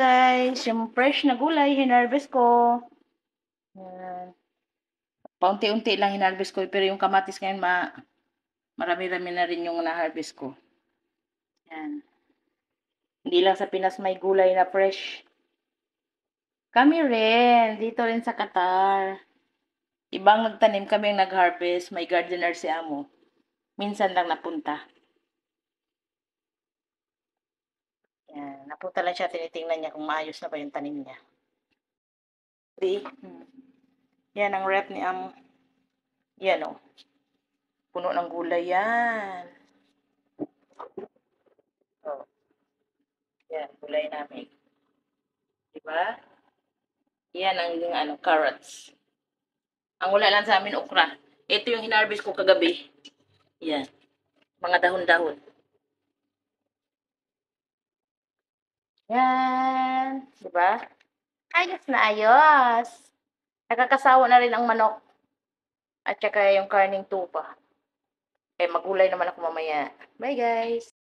Guys, yung fresh na gulay, hinarvest ko. Yan. Paunti-unti lang hinarvest ko, pero yung kamatis ngayon, ma marami-rami na rin yung na-harvest ko. Yan. Hindi lang sa Pinas may gulay na fresh. Kami rin, dito rin sa Qatar. Ibang nagtanim kami ang nag-harvest, may gardener si Amo. Minsan lang napunta. Yan, napunta lang siya, tinitingnan niya kung maayos na ba yung tanim niya. Di, hmm. Yan ang rep ni Amo. Yan o. Oh. Puno ng gulay yan. Oh. Yan, gulay namin. Diba? Yan ang yung ano, carrots. Ang wala lang sa amin, okra. Ito yung hinarvest ko kagabi. Yan. Mga dahon-dahon. Yan. Diba? Ayos na ayos. Nakakasawa na rin ang manok. At saka yung karning tupa. Eh, magulay naman ako mamaya. Bye, guys!